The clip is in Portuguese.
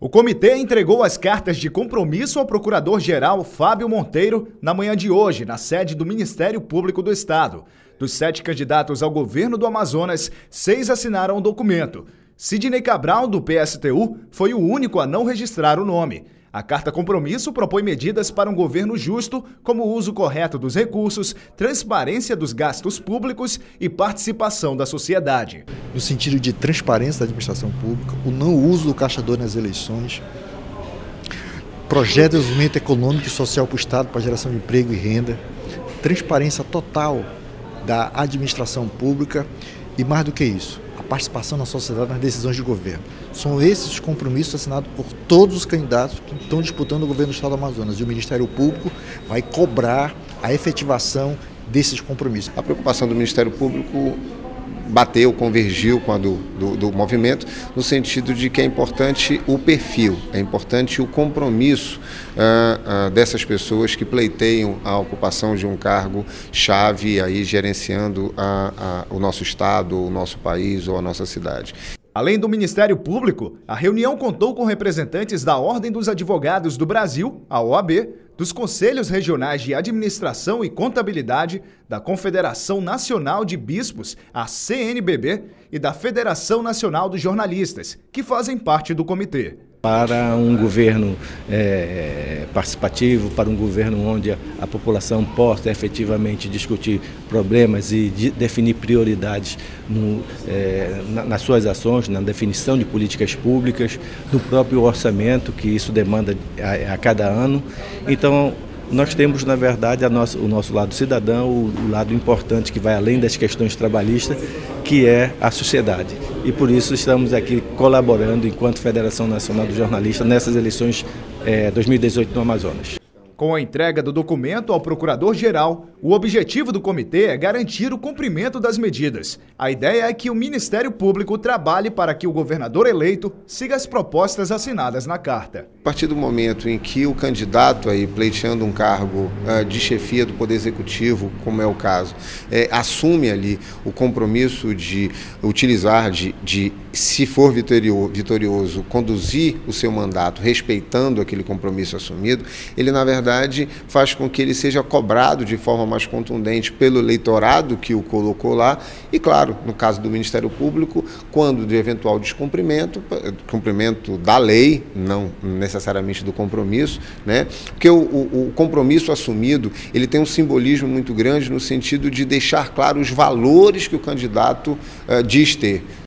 O comitê entregou as cartas de compromisso ao procurador-geral Fábio Monteiro na manhã de hoje, na sede do Ministério Público do Estado. Dos sete candidatos ao governo do Amazonas, seis assinaram o documento. Sidney Cabral, do PSTU, foi o único a não registrar o nome. A Carta Compromisso propõe medidas para um governo justo, como o uso correto dos recursos, transparência dos gastos públicos e participação da sociedade. No sentido de transparência da administração pública, o não uso do caixador nas eleições, projeto de desenvolvimento econômico e social para o Estado para geração de emprego e renda, transparência total da administração pública e, mais do que isso, participação na sociedade nas decisões de governo. São esses os compromissos assinados por todos os candidatos que estão disputando o governo do Estado do Amazonas. E o Ministério Público vai cobrar a efetivação desses compromissos. A preocupação do Ministério Público bateu, convergiu com a do, do, do, movimento, no sentido de que é importante o perfil, é importante o compromisso uh, uh, dessas pessoas que pleiteiam a ocupação de um cargo chave aí gerenciando a, a, o nosso estado, o nosso país ou a nossa cidade. Além do Ministério Público, a reunião contou com representantes da Ordem dos Advogados do Brasil, a OAB, dos Conselhos Regionais de Administração e Contabilidade, da Confederação Nacional de Bispos, a CNBB, e da Federação Nacional dos Jornalistas, que fazem parte do comitê para um governo é, participativo, para um governo onde a, a, população possa efetivamente discutir problemas e de, definir prioridades no, é, na, nas suas ações, na definição de políticas públicas, no próprio orçamento, que isso demanda a, a cada ano. Então, nós temos, na verdade, o nosso lado cidadão, o, lado importante que vai além das questões trabalhistas, que é a sociedade. E por isso estamos aqui colaborando enquanto Federação Nacional dos Jornalistas nessas eleições é, 2018 no Amazonas. Com a entrega do documento ao Procurador-Geral, o objetivo do comitê é garantir o cumprimento das medidas. A ideia é que o Ministério Público trabalhe para que o governador eleito siga as propostas assinadas na carta. A partir do momento em que o candidato aí pleiteando um cargo uh, de chefia do Poder Executivo, como é o caso, é, assume ali o compromisso de utilizar, de, de se for vitorioso, conduzir o seu mandato respeitando aquele compromisso assumido, ele na verdade verdade, faz com que ele seja cobrado de forma mais contundente pelo eleitorado que o colocou lá e, claro, no caso do Ministério Público, quando de eventual descumprimento, cumprimento da lei, não necessariamente do compromisso, né? porque o, o, o compromisso assumido ele tem um simbolismo muito grande no sentido de deixar claro os valores que o candidato uh, diz ter.